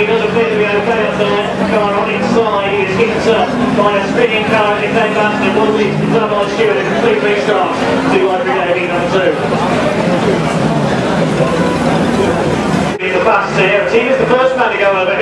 He does appear to be okay up there. The car on its side is hit by a spinning car and it came back and will be done by Stewart. A complete restart to Library Lady number two. The fastest here. Team is the first man to go over